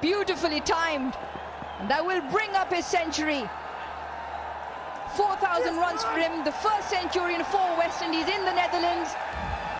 Beautifully timed. And that will bring up his century. 4,000 runs for him, the first centurion for West Indies in the Netherlands.